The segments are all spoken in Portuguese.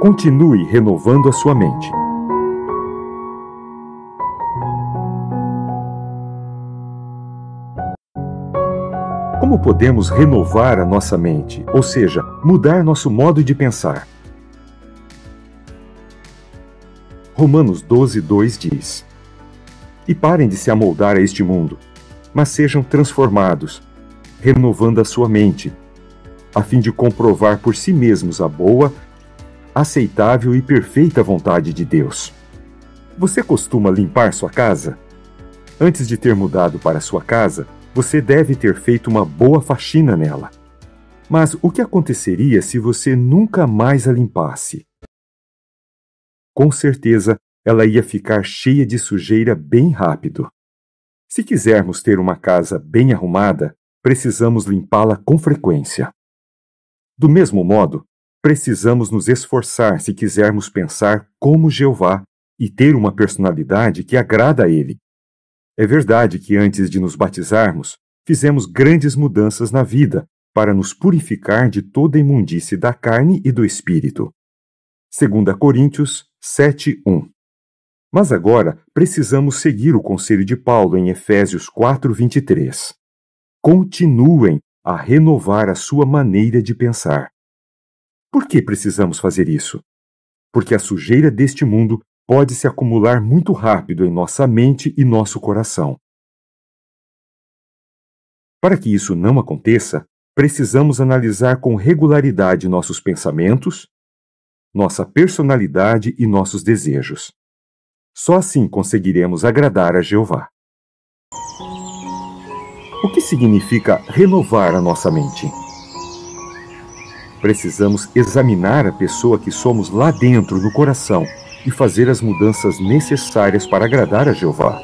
Continue renovando a sua mente. Como podemos renovar a nossa mente, ou seja, mudar nosso modo de pensar? Romanos 12, 2 diz: E parem de se amoldar a este mundo, mas sejam transformados, renovando a sua mente, a fim de comprovar por si mesmos a boa, aceitável e perfeita vontade de Deus. Você costuma limpar sua casa? Antes de ter mudado para sua casa, você deve ter feito uma boa faxina nela. Mas o que aconteceria se você nunca mais a limpasse? Com certeza, ela ia ficar cheia de sujeira bem rápido. Se quisermos ter uma casa bem arrumada, precisamos limpá-la com frequência. Do mesmo modo, precisamos nos esforçar se quisermos pensar como Jeová e ter uma personalidade que agrada a Ele. É verdade que antes de nos batizarmos, fizemos grandes mudanças na vida para nos purificar de toda a imundície da carne e do espírito. 2 Coríntios 7:1. Mas agora precisamos seguir o conselho de Paulo em Efésios 4:23. Continuem a renovar a sua maneira de pensar. Por que precisamos fazer isso? Porque a sujeira deste mundo pode se acumular muito rápido em nossa mente e nosso coração. Para que isso não aconteça, precisamos analisar com regularidade nossos pensamentos, nossa personalidade e nossos desejos. Só assim conseguiremos agradar a Jeová. O que significa renovar a nossa mente? Precisamos examinar a pessoa que somos lá dentro, no coração, e fazer as mudanças necessárias para agradar a Jeová.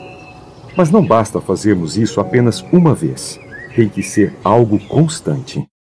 Mas não basta fazermos isso apenas uma vez. Tem que ser algo constante.